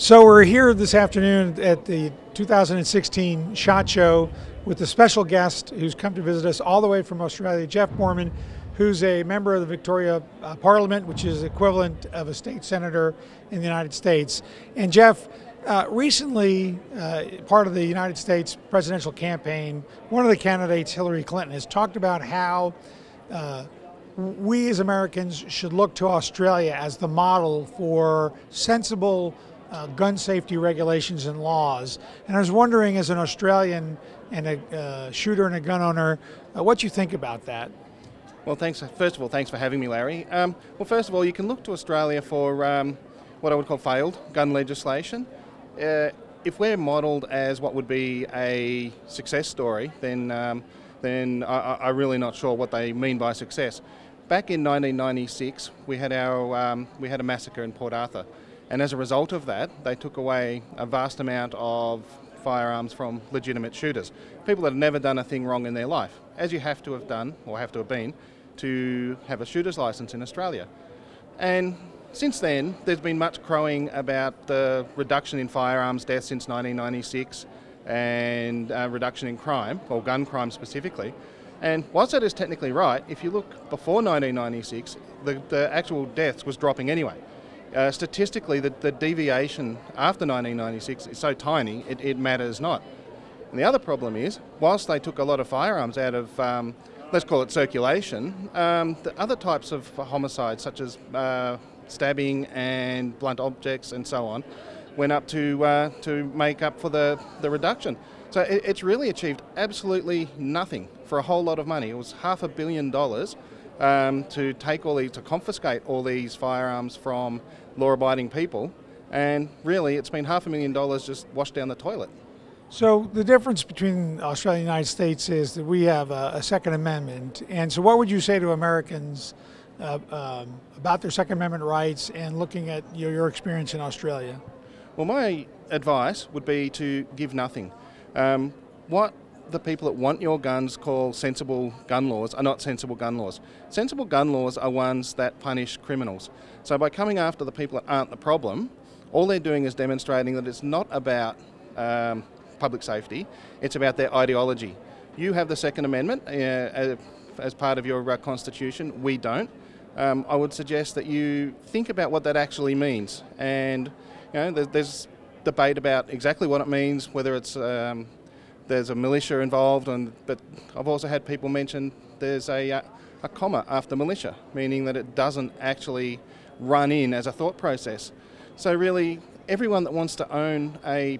So we're here this afternoon at the 2016 SHOT Show with a special guest who's come to visit us all the way from Australia, Jeff Bourman, who's a member of the Victoria uh, Parliament, which is equivalent of a state senator in the United States. And Jeff, uh, recently, uh, part of the United States presidential campaign, one of the candidates, Hillary Clinton, has talked about how uh, we as Americans should look to Australia as the model for sensible uh, gun safety regulations and laws. And I was wondering, as an Australian and a uh, shooter and a gun owner, uh, what you think about that. Well, thanks. First of all, thanks for having me, Larry. Um, well, first of all, you can look to Australia for um, what I would call failed gun legislation. Uh, if we're modelled as what would be a success story, then um, then I, am really not sure what they mean by success. Back in 1996, we had our um, we had a massacre in Port Arthur. And as a result of that, they took away a vast amount of firearms from legitimate shooters, people that have never done a thing wrong in their life, as you have to have done, or have to have been, to have a shooter's license in Australia. And since then, there's been much crowing about the reduction in firearms deaths since 1996 and uh, reduction in crime, or gun crime specifically. And whilst that is technically right, if you look before 1996, the, the actual deaths was dropping anyway. Uh, statistically, the, the, deviation after 1996 is so tiny, it, it, matters not. And the other problem is, whilst they took a lot of firearms out of, um, let's call it circulation, um, the other types of homicides, such as uh, stabbing and blunt objects and so on, went up to, uh, to make up for the, the reduction. So it, it's really achieved absolutely nothing for a whole lot of money. It was half a billion dollars um, to take all these, to confiscate all these firearms from law-abiding people, and really it's been half a million dollars just washed down the toilet. So the difference between Australia and the United States is that we have a, a Second Amendment, and so what would you say to Americans uh, um, about their Second Amendment rights and looking at your, your experience in Australia? Well, my advice would be to give nothing. Um, what the people that want your guns call sensible gun laws are not sensible gun laws. Sensible gun laws are ones that punish criminals. So by coming after the people that aren't the problem, all they're doing is demonstrating that it's not about um, public safety, it's about their ideology. You have the Second Amendment uh, as part of your uh, constitution, we don't. Um, I would suggest that you think about what that actually means. And you know, there's debate about exactly what it means, whether it's um, there's a militia involved, and but I've also had people mention there's a, uh, a comma after militia, meaning that it doesn't actually run in as a thought process. So really, everyone that wants to own a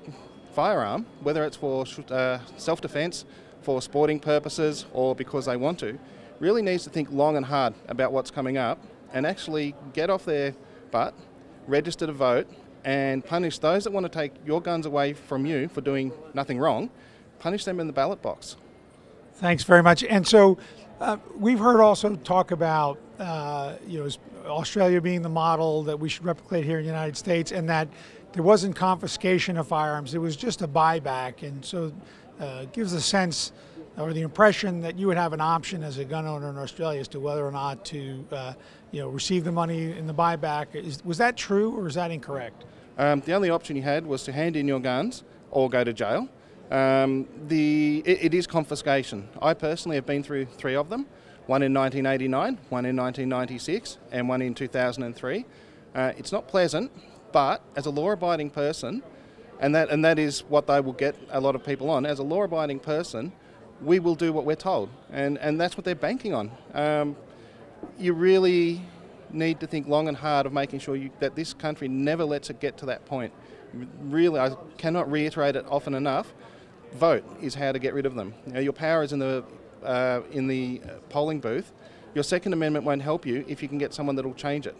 firearm, whether it's for uh, self-defense, for sporting purposes, or because they want to, really needs to think long and hard about what's coming up and actually get off their butt, register to vote, and punish those that want to take your guns away from you for doing nothing wrong punish them in the ballot box. Thanks very much. And so uh, we've heard also talk about uh, you know Australia being the model that we should replicate here in the United States, and that there wasn't confiscation of firearms; it was just a buyback, and so uh, gives a sense or the impression that you would have an option as a gun owner in Australia as to whether or not to uh, you know receive the money in the buyback. Is, was that true, or is that incorrect? Um, the only option you had was to hand in your guns or go to jail. Um, the, it, it is confiscation. I personally have been through three of them one in 1989, one in 1996, and one in 2003. Uh, it's not pleasant, but as a law abiding person, and that, and that is what they will get a lot of people on, as a law abiding person, we will do what we're told. And, and that's what they're banking on. Um, you really need to think long and hard of making sure you, that this country never lets it get to that point. Really, I cannot reiterate it often enough vote is how to get rid of them. Know, your power is in the uh, in the polling booth. Your Second Amendment won't help you if you can get someone that will change it.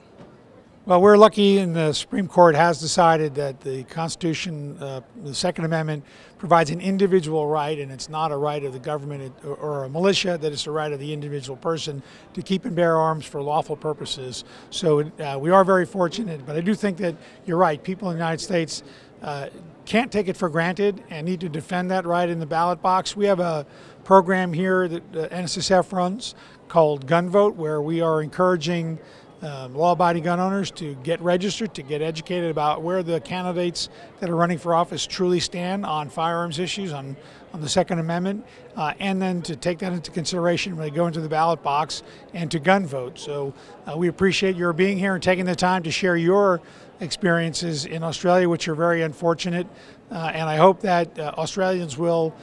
Well, we're lucky, and the Supreme Court has decided that the Constitution, uh, the Second Amendment, provides an individual right, and it's not a right of the government or a militia, that it's a right of the individual person to keep and bear arms for lawful purposes. So uh, we are very fortunate, but I do think that you're right. People in the United States uh, can't take it for granted and need to defend that right in the ballot box. We have a program here that uh, NSSF runs called Gun Vote, where we are encouraging um, law-abiding gun owners to get registered, to get educated about where the candidates that are running for office truly stand on firearms issues, on on the Second Amendment, uh, and then to take that into consideration when they go into the ballot box and to gun vote. So uh, we appreciate your being here and taking the time to share your experiences in Australia, which are very unfortunate. Uh, and I hope that uh, Australians will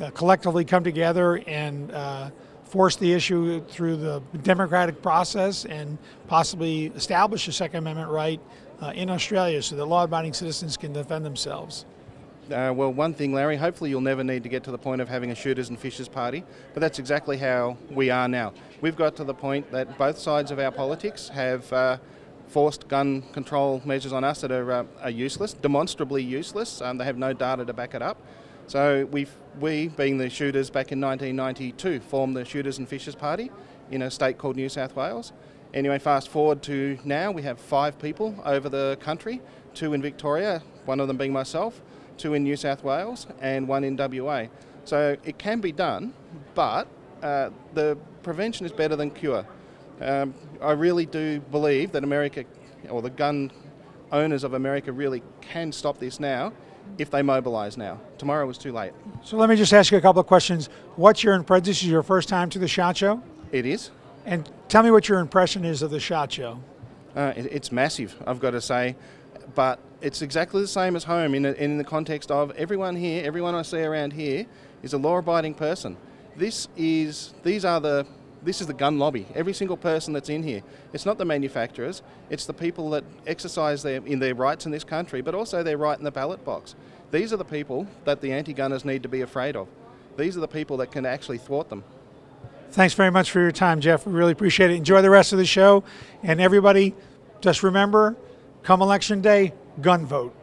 uh, collectively come together and uh, force the issue through the democratic process and possibly establish a Second Amendment right uh, in Australia so that law abiding citizens can defend themselves. Uh, well, one thing, Larry, hopefully you'll never need to get to the point of having a shooters and fishers party, but that's exactly how we are now. We've got to the point that both sides of our politics have uh, forced gun control measures on us that are, uh, are useless, demonstrably useless. Um, they have no data to back it up. So we we, being the shooters back in 1992, formed the Shooters and Fishers Party in a state called New South Wales. Anyway, fast forward to now, we have five people over the country, two in Victoria, one of them being myself, two in New South Wales, and one in WA. So it can be done, but uh, the prevention is better than cure. Um, I really do believe that America, or the gun owners of America, really can stop this now if they mobilise now. Tomorrow was too late. So let me just ask you a couple of questions. What's your impression? This is your first time to the SHOT Show? It is. And tell me what your impression is of the SHOT Show. Uh, it, it's massive, I've got to say. But it's exactly the same as home in, a, in the context of everyone here, everyone I see around here is a law abiding person. This is, these are the this is the gun lobby. Every single person that's in here. It's not the manufacturers. It's the people that exercise their in their rights in this country, but also their right in the ballot box. These are the people that the anti-gunners need to be afraid of. These are the people that can actually thwart them. Thanks very much for your time, Jeff. We really appreciate it. Enjoy the rest of the show, and everybody, just remember, come election day, gun vote.